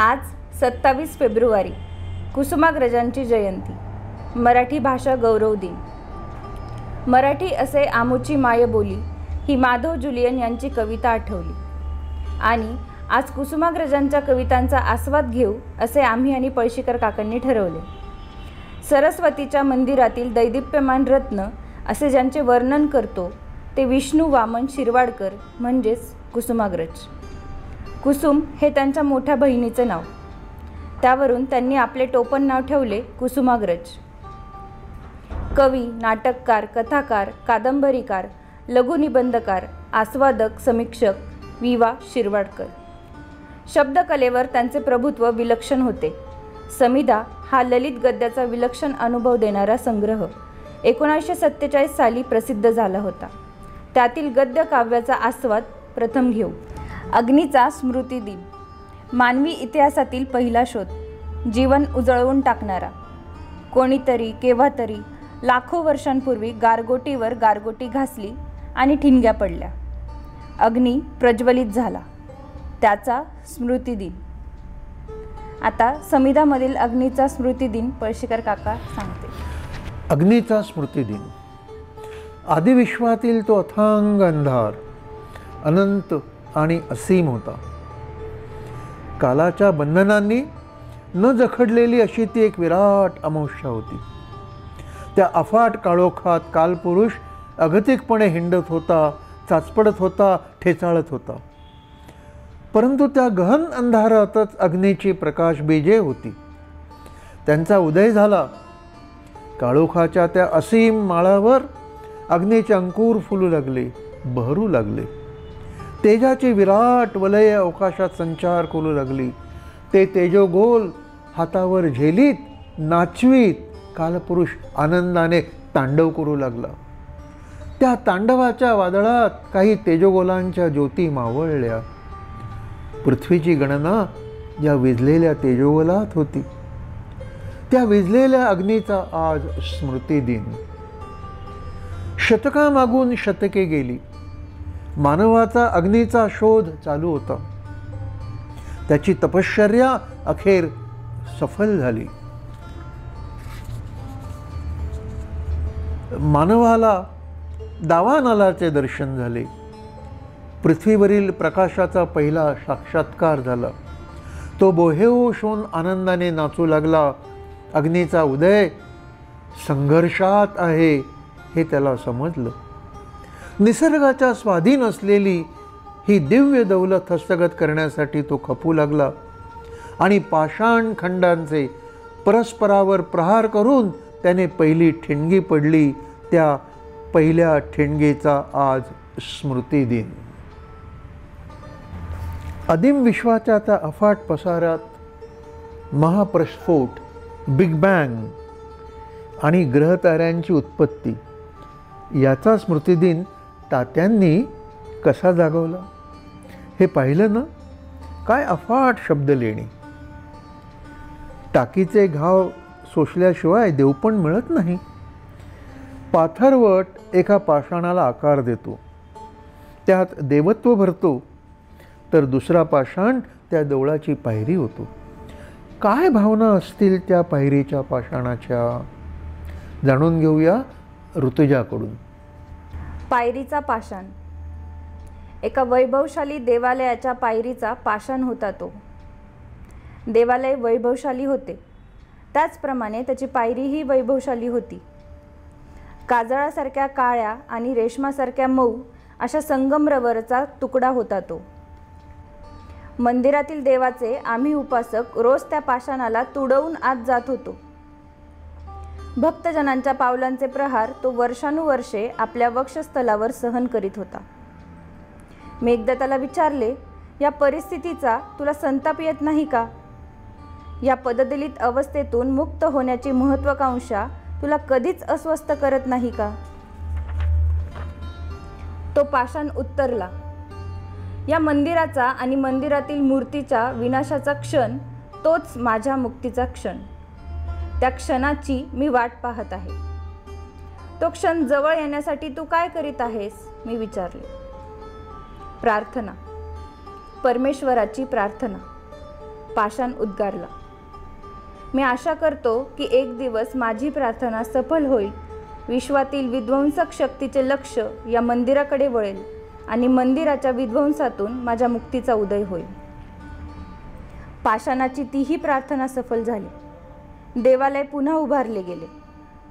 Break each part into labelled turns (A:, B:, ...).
A: आज सत्तावीस फेब्रुवारी कुसुमाग्रजांची जयंती. मराठी भाषा गौरव दिन. मराठी असे आमुची मायबोली ही माधव जुलियन यांची कविता आठवली. आणि आज कुसुमाग्रजांच्या कवितांचा आस्वाद घेऊ असे आम्ही आणि पळशीकर काकांनी ठरवले. सरस्वतीच्या मंदिरातील दैदिप्यमान रत्न असे ज्यांचे वर्णन करतो ते विष्णू वामन शिरवाडकर म्हणजेच कुसुमाग्रज. कुसुम हे त्यांच्या मोठ्या बहिणीचे नाव. त्यावरून त्यांनी आपले टोपण नाव ठेवले कुसुमाग्रज. कवी नाटककार कथाकार कादंबरीकार लघुनिबंधकार आस्वादक समीक्षक विवा शिरवाडकर. शब्दकलेवर त्यांचे प्रभुत्व विलक्षण होते. समिधा हा ललित गद्याचा विलक्षण अनुभव देणारा संग्रह. एकोणीसशे सत्तेचाळीस साली प्रसिद्ध झाला होता. त्यातील गद्य काव्याचा आस्वाद प्रथम घेऊ. अग्नीचा स्मृती दिन. मानवी इतिहासातील पहिला शोध जीवन उजळवून टाकणारा. कोणीतरी केव्हा तरी लाखो वर्षांपूर्वी गारगोटीवर गारगोटी घासली आणि ठिणग्या पडल्या. अग्नी प्रज्वलित झाला. त्याचा स्मृती दिन. आता समिधामधील अग्नीचा स्मृती दिन पळशीकर काका सांगते.
B: अग्नीचा स्मृती दिन. आदिविश्वातील तो अथांग अंधार अनंत आणि असीम होता. कालाच्या बंधनांनी न जखडलेली अशी ती एक विराट अमोष्या होती. त्या अफाट काळोखात कालपुरुष अगतिकपणे हिंडत होता चाचपडत होता ठेचाळत होता. परंतु त्या गहन अंधारातच अग्नीची प्रकाश बीजे होती. त्यांचा उदय झाला. काळोखाच्या त्या असीम माळावर अग्नीचे अंकुर फुलू लागले बहरू लागले. तेजाची विराट वलय अवकाशात संचार करू लागली. ते तेजोगोल हातावर झेलीत नाचवीत. कालपुरुष आनंदाने तांडव करू लागला. त्या तांडवाच्या वादळात काही तेजोगोलांच्या ज्योती मावळल्या. पृथ्वीची गणना या विजलेल्या तेजोगोलात होती. त्या विजलेल्या अग्नीचा आज स्मृती दिन शतकामागून शतके गेली. मानवाचा अग्नीचा शोध चालू होता. त्याची तपश्चर्या अखेर सफल झाली. मानवाला दावानालाचे दर्शन झाले. पृथ्वीवरील प्रकाशाचा पहिला साक्षात्कार झाला. तो बोहेओशून आनंदाने नाचू लागला. अग्नीचा उदय संघर्षात आहे हे त्याला समजलं. निसर्गाच्या स्वाधीन असलेली ही दिव्य दौलत हस्तगत करण्यासाठी तो खपू लागला. आणि पाषाण खंडांचे परस्परावर प्रहार करून त्याने पहिली ठिणगी पडली. त्या पहिल्या ठिणगीचा आज स्मृती दिन. अदिम विश्वाच्या त्या अफाट पसारात महाप्रस्फोट बिग बँग आणि ग्रहताऱ्यांची उत्पत्ती याचा स्मृतिदिन तात्यांनी कसा जागवला? हे पाहिलं ना? काय अफाट शब्द लेणी. टाकीचे घाव सोसल्याशिवाय देवपण मिळत नाही. पाथरवट एका पाषाणाला आकार देतो. त्यात देवत्व भरतो. तर दुसरा पाषाण त्या देवळाची पायरी होतो. काय भावना असतील त्या पायरीच्या पाषाणाच्या? जाणून घेऊया ऋतुजाकडून.
A: पायरीचा पाषाण. एका वैभवशाली देवालयाच्या पायरीचा पाषाण होता तो. देवालय वैभवशाली होते. त्याचप्रमाणे त्याची पायरीही वैभवशाली होती. काजळासारख्या काळ्या आणि रेशमासारख्या मऊ अशा संगमरवरचा तुकडा होता तो. मंदिरातील देवाचे आम्ही उपासक रोज त्या पाषाणाला तुडवून आत जात होतो. भक्तजनांच्या पावलांचे प्रहार तो वर्षानुवर्षे आपल्या वक्षस्थलावर सहन करीत होता. मी एकदा त्याला विचारले या परिस्थितीचा तुला संताप येत नाही का? या पददलित अवस्थेतून मुक्त होण्याची महत्वाकांक्षा तुला कधीच अस्वस्थ करत नाही का? तो पाषाण उत्तरला या मंदिराचा आणि मंदिरातील मूर्तीच्या विनाशाचा क्षण तोच माझ्या मुक्तीचा क्षण. त्या क्षणाची मी वाट पाहत आहे. तो क्षण जवळ येण्यासाठी तू काय करीत आहेस? मी विचारले. प्रार्थना. परमेश्वराची प्रार्थना. पाषाण उद्गारला. मी आशा करतो की एक दिवस माझी प्रार्थना सफल होईल. विश्वातील विध्वंसक शक्तीचे लक्ष या मंदिराकडे वळेल आणि मंदिराच्या विध्वंसातून माझ्या मुक्तीचा उदय होईल. पाषाणाची तीही प्रार्थना सफल झाली. देवालय पुन्हा उभारले गेले.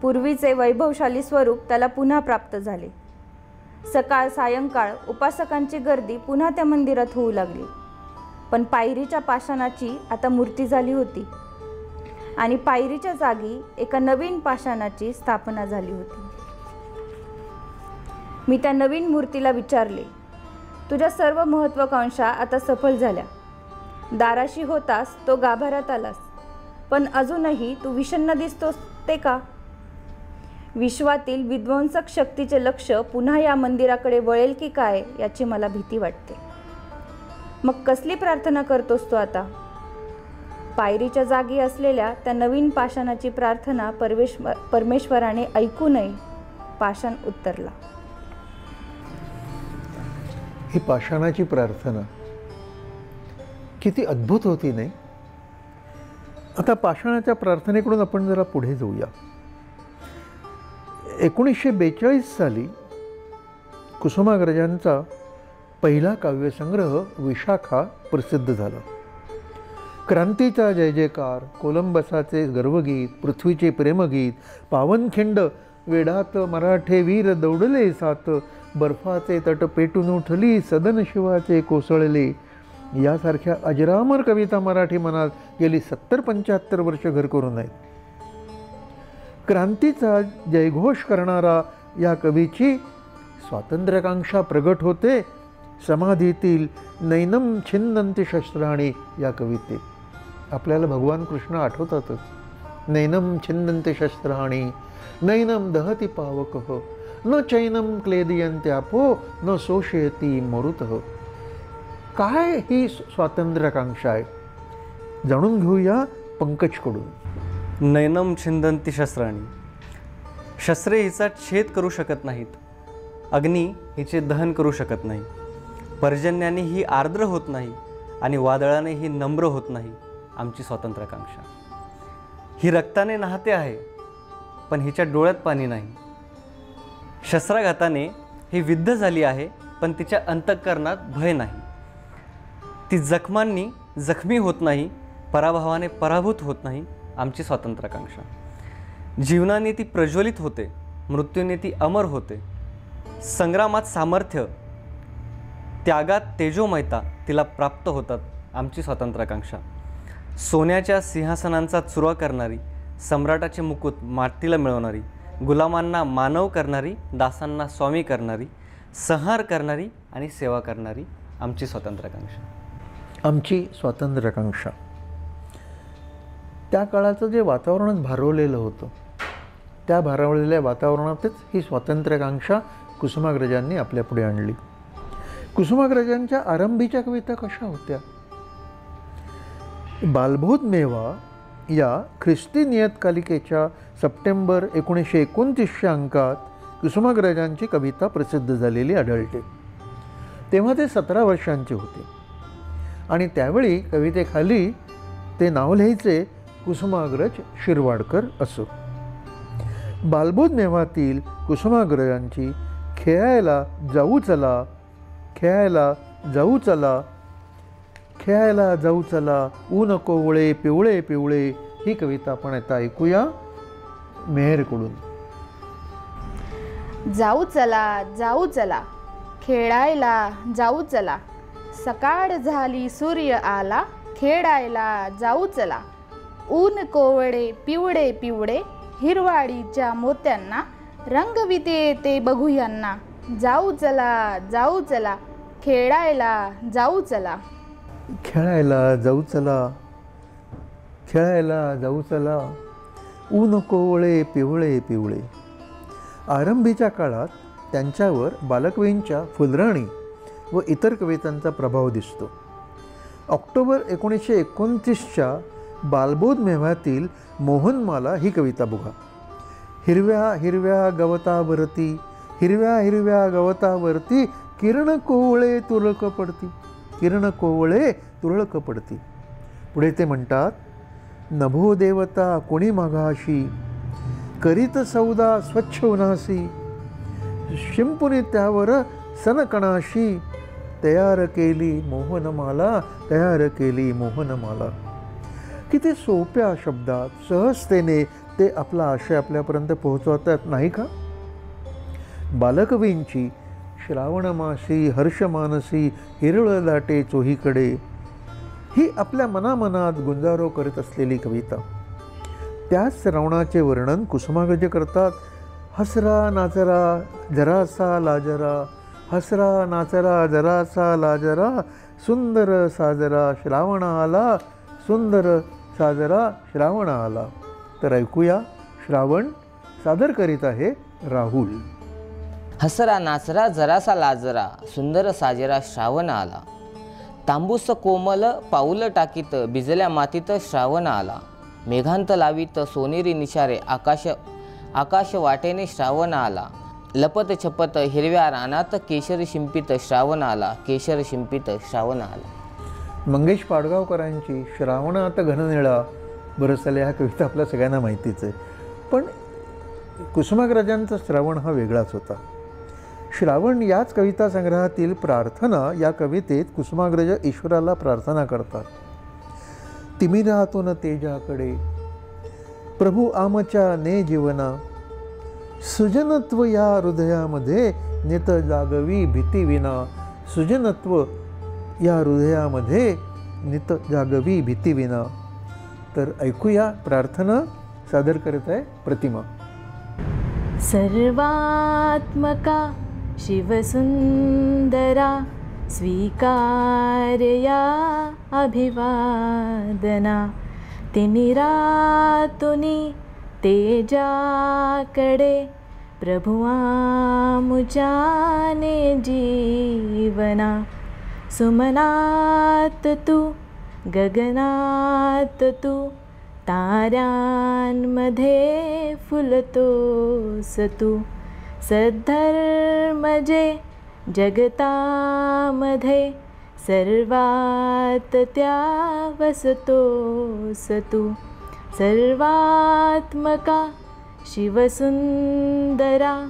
A: पूर्वीचे वैभवशाली स्वरूप त्याला पुन्हा प्राप्त झाले. सकाळ सायंकाळ उपासकांची गर्दी पुन्हा त्या मंदिरात होऊ लागली. पण पायरीच्या पाषाणाची आता मूर्ती झाली होती. आणि पायरीच्या जागी एका नवीन पाषाणाची स्थापना झाली होती. मी त्या नवीन मूर्तीला विचारले तुझ्या सर्व महत्त्वाकांक्षा आता सफल झाल्या. दाराशी होतास तो गाभाऱ्यात आलास. पण अजूनही तू विषण्ण दिसतोस ते का? विश्वातील विध्वंसक शक्तीचे लक्ष पुन्हा या मंदिराकडे वळेल की काय याची मला भीती वाटते. मग कसली प्रार्थना करतोस तू आता? पायरीच्या जागी असलेल्या त्या नवीन पाषाणाची प्रार्थना परमेश परमेश्वराने ऐकू नये पाषाण उत्तरला.
B: ही पाषाणाची प्रार्थना किती अद्भुत होती नाही? आता पाषाणाच्या प्रार्थनेकडून आपण जरा पुढे जाऊया. एकोणीसशे बेचाळीस साली कुसुमाग्रजांचा पहिला काव्यसंग्रह विशाखा प्रसिद्ध झाला. क्रांतीचा जय जयकार कोलंबसाचे गर्वगीत पृथ्वीचे प्रेमगीत पावनखिंड वेडात मराठे वीर दौडले सात बर्फाचे तट पेटून उठली सदन शिवाचे कोसळले. यासारख्या अजरामर कविता मराठी मनात गेली सत्तर पंच्याहत्तर वर्ष घर करून आहेत. क्रांतीचा जयघोष करणारा या कवीची स्वातंत्र्याकांक्षा प्रगट होते. समाधीतील नैनम छिन्नंती शस्त्राणी या कवितेत आपल्याला भगवान कृष्ण आठवतातच. नैनम छिन्नंती शस्त्राणी नैनम दहती पावक न चैनम क्लेदियंत्यापो न शोषयती मरुत. काय ही स्वातंत्र्याकांक्षा आहे? जाणून घेऊया पंकजकडून.
C: नैनम छिंदंती शस्त्राणी. शस्त्रे हिचा छेद करू शकत नाहीत. अग्नी हिचे दहन करू शकत नाही. पर्जन्याने ही आर्द्र होत नाही आणि वादळाने ही नम्र होत नाही आमची स्वातंत्र्याकांक्षा. ही रक्ताने नाहते आहे पण हिच्या डोळ्यात पाणी नाही. शस्त्राघाताने ही विद्ध झाली आहे पण तिच्या अंतःकरणात भय नाही. ती जखमांनी जखमी होत नाही पराभवाने पराभूत होत नाही आमची स्वातंत्र्याकांक्षा. जीवनाने ती प्रज्वलित होते मृत्यूने ती अमर होते. संग्रामात सामर्थ्य त्यागात तेजोमयता तिला प्राप्त होतात आमची स्वातंत्र्याकांक्षा. सोन्याच्या सिंहासनांचा चुरा करणारी सम्राटाचे मुकुट मातीला मिळवणारी गुलामांना मानव करणारी दासांना स्वामी करणारी संहार करणारी आणि सेवा करणारी आमची स्वातंत्र्याकांक्षा.
B: आमची स्वातंत्र्याकांक्षा. त्या काळाचं जे वातावरण भारवलेलं होतं त्या भारवलेल्या वातावरणातच ही स्वातंत्र्याकांक्षा कुसुमाग्रजांनी आपल्यापुढे आणली. कुसुमाग्रजांच्या आरंभीच्या कविता कशा होत्या? बालभूत मेवा या ख्रिस्ती नियतकालिकेच्या सप्टेंबर एकोणीसशे एकोणतीसच्या अंकात कुसुमाग्रजांची कविता प्रसिद्ध झालेली आढळते. तेव्हा ते सतरा वर्षांचे होते. आणि त्यावेळी कवितेखाली ते नाव लिहायचे कुसुमाग्रज शिरवाडकर असो. बालबोध मेव्हातील कुसुमाग्रजांची खेळायला जाऊ चला खेळायला जाऊ चला खेळायला जाऊ चला ऊन कोवळे पिवळे पिवळे ही कविता आपण आता ऐकूया मेहरकडून.
D: जाऊ चला जाऊ चला खेळायला जाऊ चला सकाळ झाली सूर्य आला खेळायला जाऊ चला. ऊन कोवळे पिवळे पिवळे हिरवाडीच्या मोत्यांना रंगविते ते बघूयांना जाऊ चला जाऊ चला खेळायला जाऊ चला.
B: खेळायला जाऊ चला खेळायला जाऊ चला. ऊन कोवळे पिवळे पिवळे आरंभीच्या काळात त्यांच्यावर बालकवींच्या फुलराणी व इतर कवितांचा प्रभाव दिसतो. ऑक्टोबर एकोणीसशे एकोणतीसच्या बालबोध मेव्हातील मोहनमाला ही कविता बघा. हिरव्या हिरव्या गवतावरती हिरव्या हिरव्या गवतावरती किरण कोवळे तुरळक पडती किरण कोवळे तुरळक पडती. पुढे ते म्हणतात नभो देवता कोणी मागाशी करीत सौदा स्वच्छ उन्हासी शिंपुनी त्यावर सनकणाशी तयार केली मोहनमाला तयार केली मोहनमाला. किती सोप्या शब्दात सहजतेने ते आपला आशय आपल्यापर्यंत पोहोचवतात नाही का? बालकवींची श्रावणमासी हर्षमानसी हिरळ लाटे चोहीकडे ही आपल्या मनामनात गुंजारो करत असलेली कविता. त्याच श्रावणाचे वर्णन कुसुमाग्रज करतात. हसरा नाचरा जरासा लाजरा हसरा नाचरा जरासा लाजरा सुंदर साजरा श्रावण आला सुंदर साजरा श्रावण आला तर ऐकूया श्रावण सादर करीत आहे राहुल.
E: हसरा नाचरा जरासा लाजरा सुंदर साजरा श्रावण आला तांबूस कोमल पाऊल टाकीत भिजल्या मातीत श्रावण आला मेघांत लावीत सोनेरी निशारे आकाश आकाश वाटेने श्रावण आला लपत छपत हिरव्या रानात केशर शिंपित श्रावण आला केशर शिंपित श्रावण आला
B: मंगेश पाडगावकरांची श्रावणात घननिळा बरसल्या ह्या कविता आपल्या सगळ्यांना माहितीच आहे. पण कुसुमाग्रजांचा श्रावण हा वेगळाच होता. श्रावण याच कविता संग्रहातील प्रार्थना या कवितेत कुसुमाग्रज ईश्वराला प्रार्थना करतात. तिमिरातून तेजाकडे प्रभू आमच्या ने जीवना सुजनत्व या हृदयामध्ये नेत जागवी भीती विना. सुजनत्व या हृदयामध्ये नित जागवी भीती विना. तर ऐकूया प्रार्थना सादर करत आहे प्रतिमा.
F: सर्वात्मका शिवसुन्दरा स्वीकारया अभिवादना. तिमिरातुनि तेजाकडे प्रभुआ मुजाने जीवना। सुमनात तू गगनात तू ताऱ्यांमध्ये फुलतोस तू। सद्धर्मजे जगतामध्ये सर्वात त्या वसतोस तू सर्वात्मका शिवसुन्दरा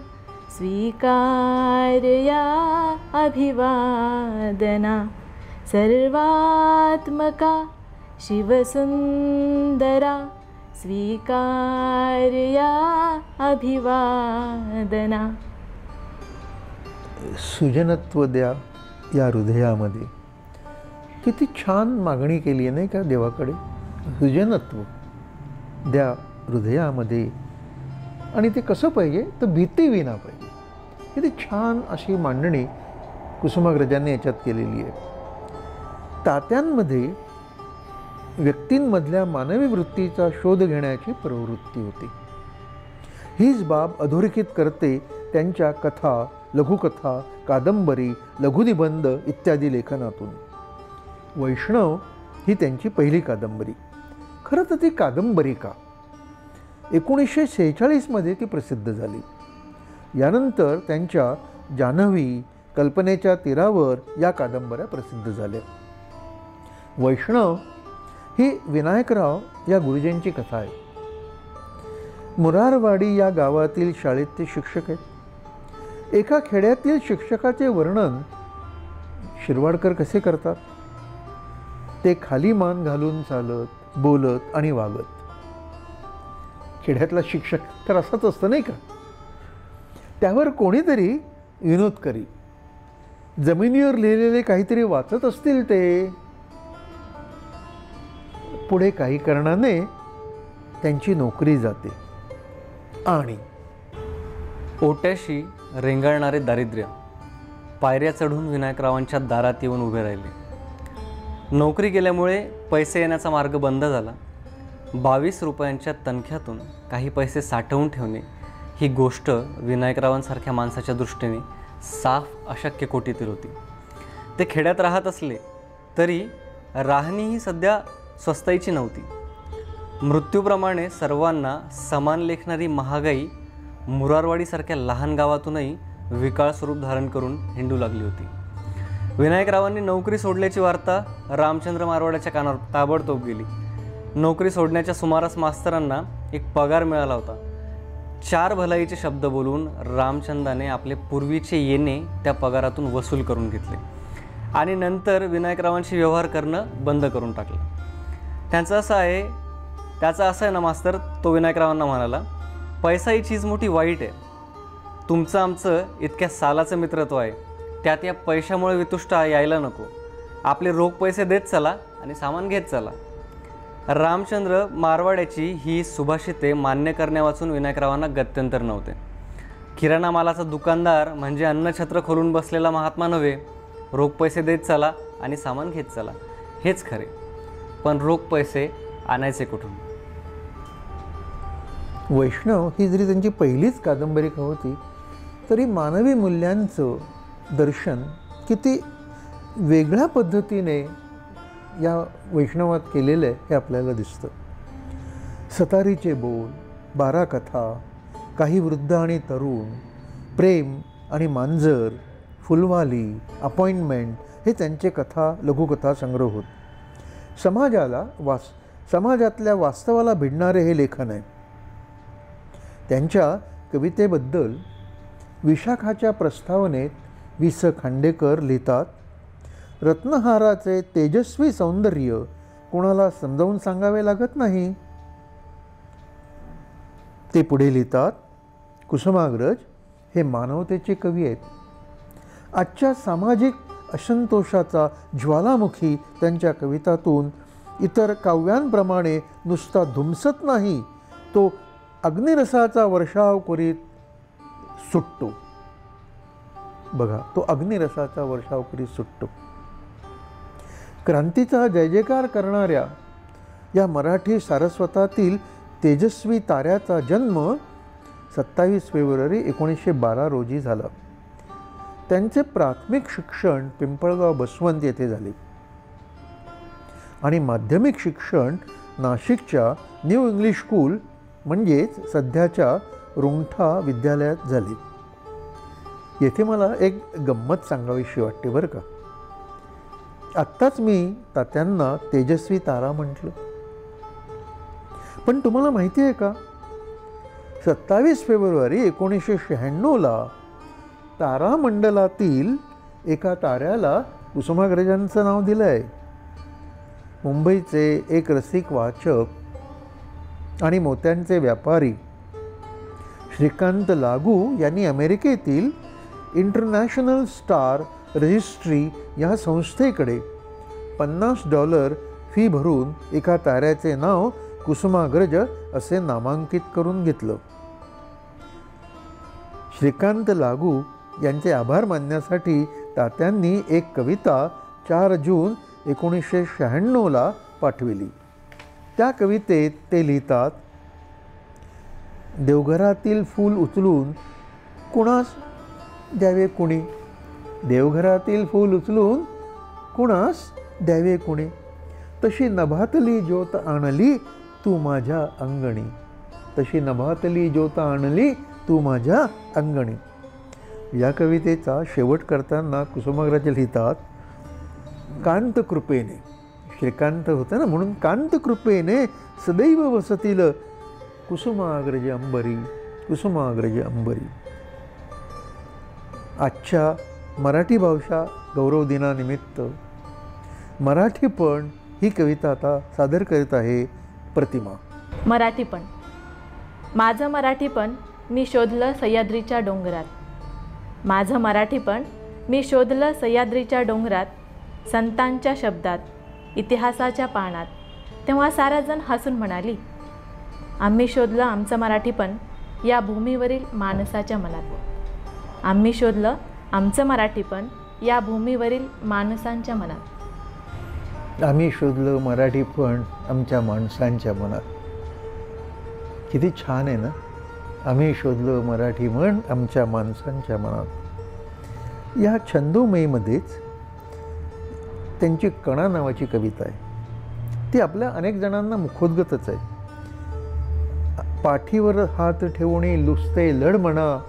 F: स्वीकारया अभिवादना सर्वात्मका शिवसुन्दरा स्वीकारया अभिवादना।
B: सुजनत्व द्या या हृदयामध्ये. किती छान मागणी केली आहे नाही का देवाकडे? सुजनत्व. द्या हृदयामध्ये. आणि ते कसं पाहिजे? तर भीती विना पाहिजे. किती छान अशी मांडणी कुसुमाग्रजांनी याच्यात केलेली आहे. तात्यांमध्ये व्यक्तींमधल्या मानवी वृत्तीचा शोध घेण्याची प्रवृत्ती होती. हीच बाब अधोरेखित करते त्यांच्या कथा लघुकथा कादंबरी लघुनिबंध इत्यादी लेखनातून. वैष्णव ही त्यांची पहिली कादंबरी. खरं तर ती कादंबरी का एकोणीसशे सेहेचाळीसमध्ये ती प्रसिद्ध झाली. यानंतर त्यांच्या जान्हवी कल्पनेच्या तीरावर या कादंबऱ्या प्रसिद्ध झाल्या. वैष्णव ही विनायकराव या गुरुजींची कथा आहे. मुरारवाडी या गावातील शाळेत ते शिक्षक आहेत. एका खेड्यातील शिक्षकाचे वर्णन शिरवाडकर कसे करतात? ते खाली मान घालून चालत बोलत आणि वागत. खेड्यातला शिक्षक तर असाच असतं नाही का? त्यावर कोणीतरी विनोद करी. जमिनीवर लिहिलेले काहीतरी वाचत असतील ते. पुढे काही कारणाने त्यांची नोकरी जाते. आणि
C: ओट्याशी रेंगाळणारे दारिद्र्य पायऱ्या चढून विनायकरावांच्या दारात येऊन उभे राहिले. नोकरी गेल्यामुळे पैसे येण्याचा मार्ग बंद झाला. बावीस रुपयांच्या तनख्यातून काही पैसे साठवून ठेवणे ही गोष्ट विनायकरावांसारख्या माणसाच्या दृष्टीने साफ अशक्य कोटीतील होती. ते खेड्यात राहत असले तरी राहणी ही सध्या स्वस्ताईची नव्हती. मृत्यूप्रमाणे सर्वांना समान लेखणारी महागाई मुरारवाडीसारख्या लहान गावातूनही विकाळ स्वरूप धारण करून हिंडू लागली होती. विनायकरावांनी नोकरी सोडल्याची वार्ता रामचंद्र मारवाड्याच्या कानावर ताबडतोब गेली. नोकरी सोडण्याच्या सुमारास मास्तरांना एक पगार मिळाला होता. चार भलाईचे शब्द बोलून रामचंदाने आपले पूर्वीचे येणे त्या पगारातून वसूल करून घेतले आणि नंतर विनायकरावांशी व्यवहार करणं बंद करून टाकलं. त्यांचं असं आहे त्याचा असं आहे ना मास्तर तो विनायकरावांना म्हणाला पैसा ही चीज मोठी वाईट आहे. तुमचं आमचं इतक्या सालाचं मित्रत्व आहे. त्यात या पैशामुळे वितुष्ट यायला नको. आपले रोख पैसे देत चला आणि सामान घेत चला. रामचंद्र मारवाड्याची ही सुभाषिते मान्य करण्यावाचून विनायकरावांना गत्यंतर नव्हते. किराणा मालाचा दुकानदार म्हणजे अन्नछत्र खोलून बसलेला महात्मा नव्हे. रोख पैसे देत चला आणि सामान घेत चला. हेच खरे. पण रोख पैसे आणायचे कुठून?
B: वैष्णव ही जरी त्यांची पहिलीच कादंबरिका होती तरी मानवी मूल्यांचं दर्शन किती वेगळ्या पद्धतीने या वैष्णवात केलेलं आहे हे आपल्याला दिसतं. सतारीचे बोल बारा कथा काही वृद्ध आणि तरुण प्रेम आणि मांजर फुलवाली अपॉइंटमेंट हे त्यांचे कथा लघुकथा संग्रह होत. समाजाला वास समाजातल्या वास्तवाला भिडणारे हे लेखन आहे. त्यांच्या कवितेबद्दल विशाखाच्या प्रस्तावनेत वि स खांडेकर लिहितात रत्नहाराचे तेजस्वी सौंदर्य कोणाला समजावून सांगावे लागत नाही. ते पुढे लिहितात कुसुमाग्रज हे मानवतेचे कवी आहेत. आजच्या सामाजिक असंतोषाचा ज्वालामुखी त्यांच्या कवितातून इतर काव्यांप्रमाणे नुसता धुमसत नाही तो अग्निरसाचा वर्षाव करीत सुटतो. बघा तो अग्निरसाचा वर्षाव करीत सुटतो क्रांतीचा जय जयकार करणाऱ्या या मराठी सारस्वतातील तेजस्वी ताऱ्याचा जन्म सत्तावीस फेब्रुवारी एकोणीसशे बारा रोजी झाला. त्यांचे प्राथमिक शिक्षण पिंपळगाव बसवंत येथे झाले. आणि माध्यमिक शिक्षण नाशिकच्या न्यू इंग्लिश स्कूल म्हणजेच सध्याच्या रुंगठा विद्यालयात झाले. येथे मला एक गंमत सांगावीशी वाटते बरं का. आत्ताच मी तात्यांना तेजस्वी तारा म्हटलं. पण तुम्हाला माहिती आहे का? सत्तावीस फेब्रुवारी एकोणीसशे शहाण्णवला तारामंडलातील एका ताऱ्याला कुसुमाग्रजांचं नाव दिलं आहे मुंबईचे एक रसिक वाचक आणि मोत्यांचे व्यापारी श्रीकांत लागू यांनी अमेरिकेतील इंटरनॅशनल स्टार रजिस्ट्री या संस्थेकडे पन्नास डॉलर फी भरून एका ताऱ्याचे नाव कुसुमाग्रज असे नामांकित करून घेतलं. श्रीकांत लागू यांचे आभार मानण्यासाठी तात्यांनी एक कविता चार जून एकोणीसशे शहाण्णवला पाठविली. त्या कवितेत ते लिहितात देवघरातील फूल उचलून कुणास द्यावे कुणी? देवघरातील फूल उचलून कुणास द्यावे कुणी? तशी नभातली ज्योत आणली तू माझ्या अंगणी. तशी नभातली ज्योत आणली तू माझ्या अंगणी. या कवितेचा शेवट करताना कुसुमाग्रज लिहितात कांत कृपेने. श्रीकांत होतं ना म्हणून कांत कृपेने सदैव वसतील कुसुमाग्रज अंबरी कुसुमाग्रज अंबरी. आजच्या मराठी भाषा गौरव दिनानिमित्त मराठीपण ही कविता आता सादर करीत आहे प्रतिमा.
F: मराठीपण माझं मराठीपण मी शोधलं सह्याद्रीच्या डोंगरात. माझं मराठीपण मी शोधलं सह्याद्रीच्या डोंगरात संतांच्या शब्दात इतिहासाच्या पानात. तेव्हा साराजण हसून म्हणाली आम्ही शोधलं आमचं मराठीपण या भूमीवरील माणसाच्या मनात. आम्ही शोधलं आमचं मराठीपण या भूमीवरील माणसांच्या मनात.
B: आम्ही शोधलं मराठीपण आमच्या माणसांच्या मनात. किती छान आहे ना? आम्ही शोधलं मराठी म्हण आमच्या माणसांच्या मनात. या छंदोमयीमध्येच त्यांची कणा नावाची कविता आहे. ती आपल्या अनेक जणांना मुखोद्गतच आहे. पाठीवर हात ठेवणे लुसते लढ म्हणा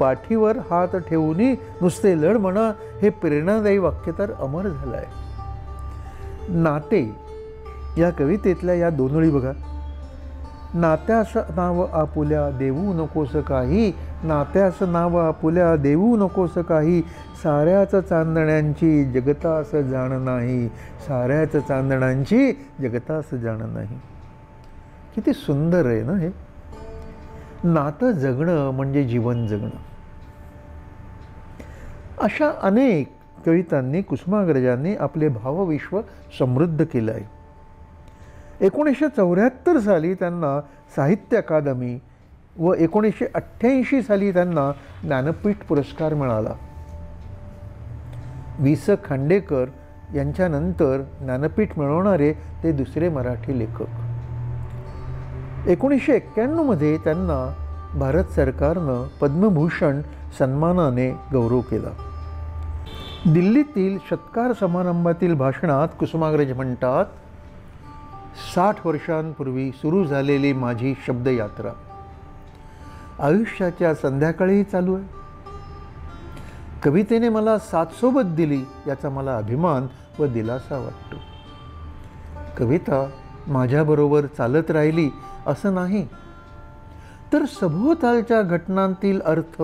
B: पाठीवर हात ठेवूनही नुसते लढ म्हणा हे प्रेरणादायी वाक्य तर अमर झालं आहे नाते या कवितेतल्या या दोनळी बघा. नात्यास नाव आपुल्या देऊ नकोस काही नात्यास नाव आपुल्या देऊ नकोस काही साऱ्याच चांदण्यांची जगतास जाण नाही साऱ्याच चांदण्यांची जगतास जाण नाही. किती सुंदर आहे ना हे? नातं जगणं म्हणजे जीवन जगणं. अशा अनेक कवितांनी कुसुमाग्रजांनी आपले भावविश्व समृद्ध केलं आहे. एकोणीसशे चौऱ्याहत्तर साली त्यांना साहित्य अकादमी व एकोणीसशे अठ्ठ्याऐंशी साली त्यांना ज्ञानपीठ पुरस्कार मिळाला. वि स. खांडेकर यांच्यानंतर ज्ञानपीठ मिळवणारे ते दुसरे मराठी लेखक. एकोणीसशे एक्क्याण्णवमध्ये त्यांना भारत सरकारनं पद्मभूषण सन्मानाने गौरव केला. दिल्लीतील सत्कार समारंभातील भाषणात कुसुमाग्रज म्हणतात साठ वर्षांपूर्वी सुरू झालेली माझी शब्दयात्रा. आयुष्याच्या संध्याकाळी चालू आहे. कवितेने मला साथसोबत दिली याचा मला अभिमान व दिलासा वाटतो. कविता माझ्याबरोबर चालत राहिली असं नाही. तर सभोवतालच्या घटनांतील अर्थ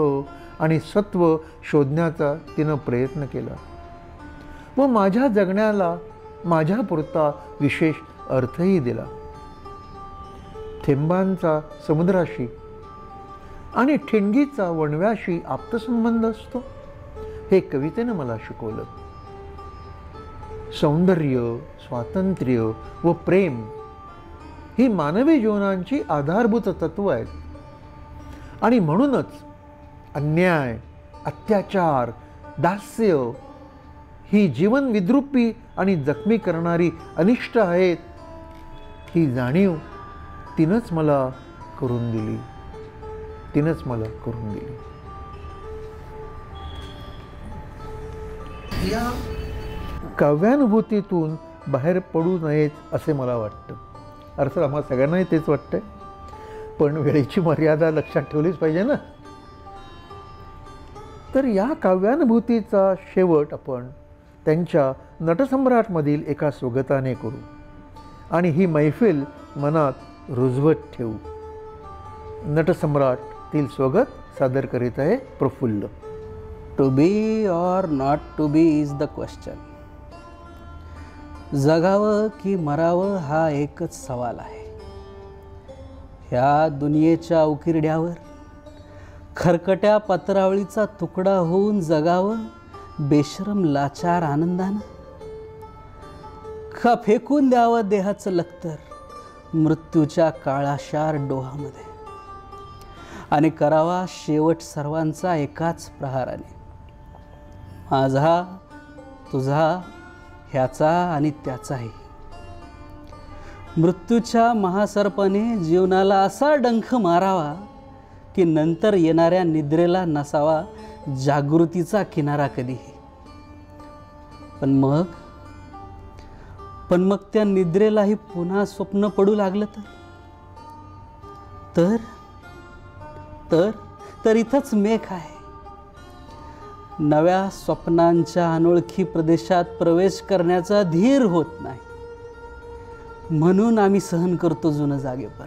B: आणि सत्व शोधण्याचा तिनं प्रयत्न केला. व माझ्या जगण्याला माझ्यापुरता विशेष अर्थही दिला. थेंबांचा समुद्राशी आणि ठिणगीचा वणव्याशी आप्तसंबंध असतो हे कवितेनं मला शिकवलं. सौंदर्य स्वातंत्र्य व प्रेम ही मानवी जीवनांची आधारभूत तत्व आहेत. आणि म्हणूनच अन्याय अत्याचार दास्य ही जीवन विद्रुपी आणि जखमी करणारी अनिष्ट आहेत ही जाणीव तिनंच मला करून दिली. तिनंच मला करून दिली. या काव्यानुभूतीतून बाहेर पडू नयेत असे मला वाटतं. अर्थात आम्हाला सगळ्यांनाही तेच वाटतंय. पण वेळेची मर्यादा लक्षात ठेवलीच पाहिजे ना. तर या काव्यानुभूतीचा शेवट आपण त्यांच्या नटसम्राटमधील एका स्वगताने करू. आणि ही मैफिल मनात रुजवत ठेवू. नटसम्राटतील स्वगत सादर करीत आहे Prafull.
G: To be or not to be is the question जगावं की मरावं हा एकच सवाल आहे. ह्या दुनियेच्या उकिरड्यावर खरकट्या पत्रावळीचा तुकडा होऊन जगावं बेशरम लाचार आनंदानं. का फेकून द्यावं देहाचं लखतर मृत्यूच्या काळाशार डोहामध्ये. आणि करावा शेवट सर्वांचा एकाच प्रहाराने. माझा तुझा ह्याचा आणि त्याचाही. मृत्यूच्या महासर्पाने जीवनाला असा डंख मारावा की नंतर येणाऱ्या निद्रेला नसावा जागृतीचा किनारा कधीही. पण मग? पण मग त्या निद्रेलाही पुन्हा स्वप्न पडू लागलं तर? तर? तर? तर इथंच मेघ आहे. नव्या स्वप्नांच्या अनोळखी प्रदेशात प्रवेश करण्याचा धीर होत नाही. म्हणून आम्ही सहन करतो जुनं जागेपण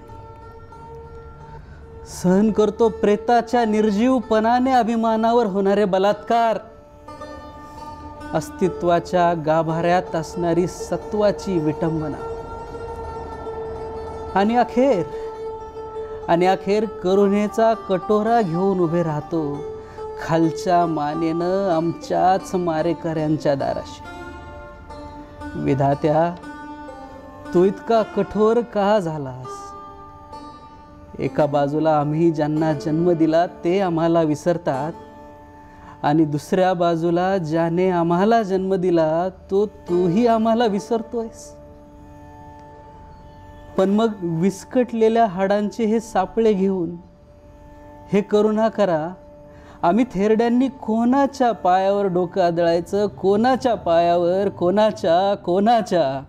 G: सहन करतो प्रेताच्या निर्जीवपणाने अभिमानावर होणारे बलात्कार. अस्तित्वाच्या गाभाऱ्यात असणारी सत्वाची विटंबना. आणि अखेर आणि अखेर करुणेचा कटोरा घेऊन उभे राहतो खालच्या मानेनं आमच्याच मारेकऱ्यांच्या दाराशी. विधात्या तू इतका कठोर का झालास? एका बाजूला आम्ही ज्यांना जन्म दिला ते आम्हाला विसरतात आणि दुसऱ्या बाजूला ज्याने आम्हाला जन्म दिला तो तूही आम्हाला विसरतोयस. पण मग विस्कटलेल्या हाडांचे हे सापळे घेऊन हे करुणा करा आम्ही थेरड्यांनी कोणाच्या पायावर डोकं आदळायचं? कोणाच्या पायावर? कोणाच्या? कोणाच्या?